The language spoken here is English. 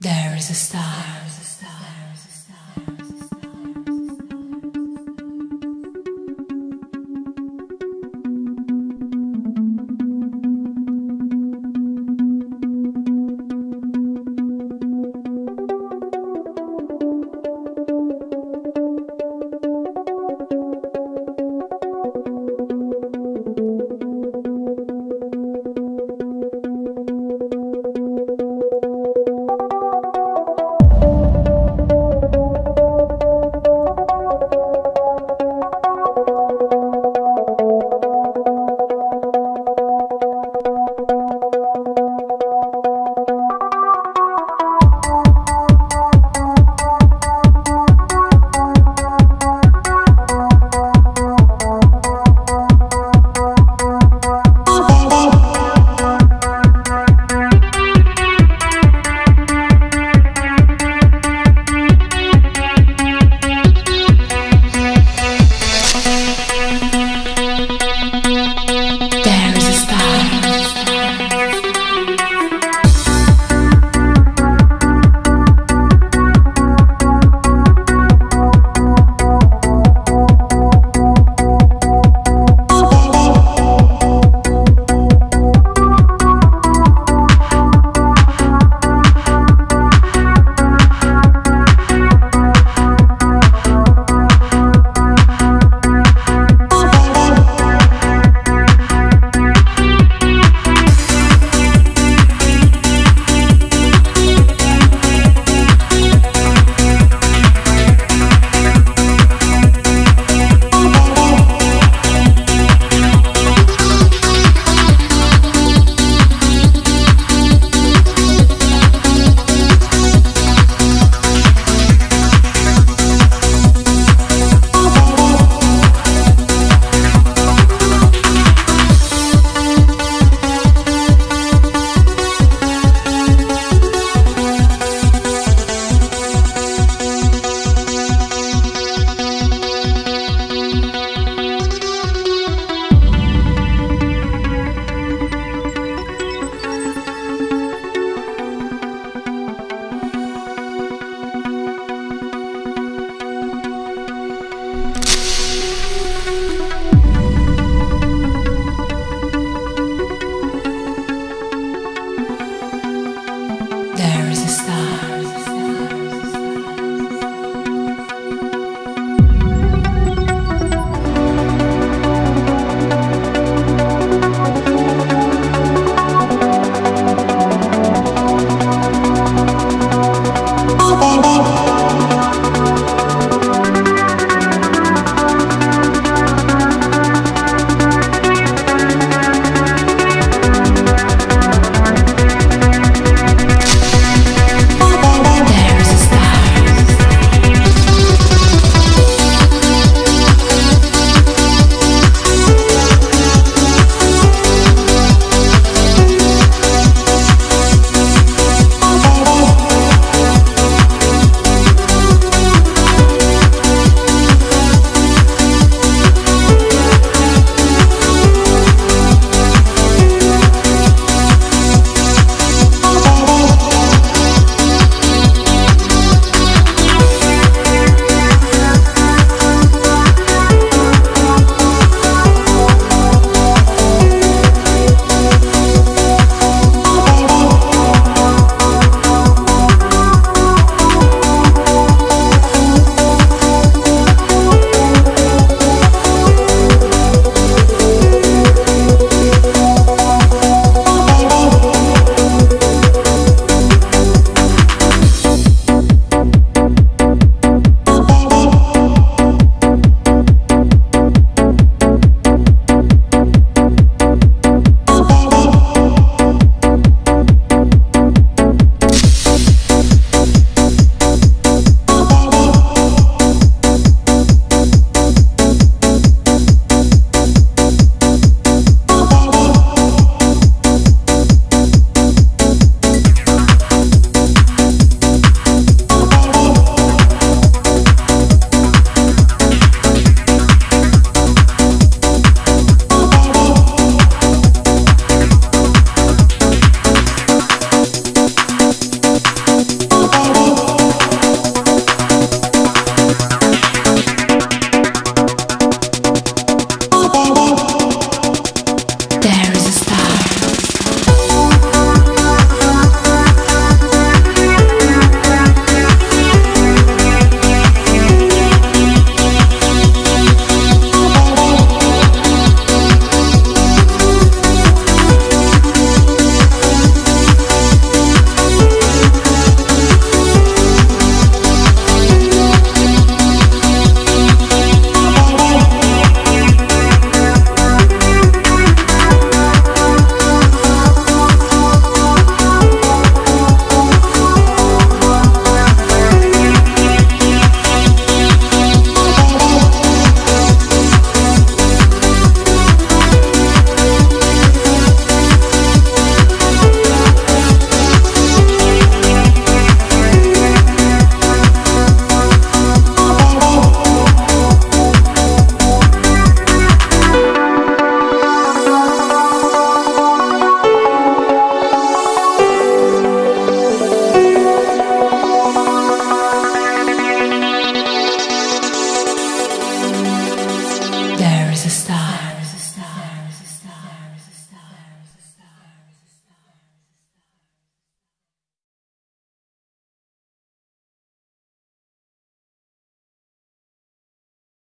There is a star.